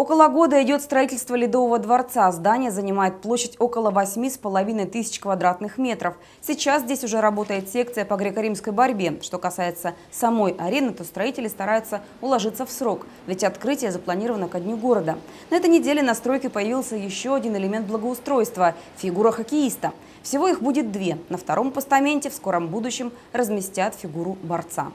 Около года идет строительство Ледового дворца. Здание занимает площадь около 8,5 тысяч квадратных метров. Сейчас здесь уже работает секция по греко-римской борьбе. Что касается самой арены, то строители стараются уложиться в срок, ведь открытие запланировано ко дню города. На этой неделе на стройке появился еще один элемент благоустройства – фигура хоккеиста. Всего их будет две. На втором постаменте в скором будущем разместят фигуру борца.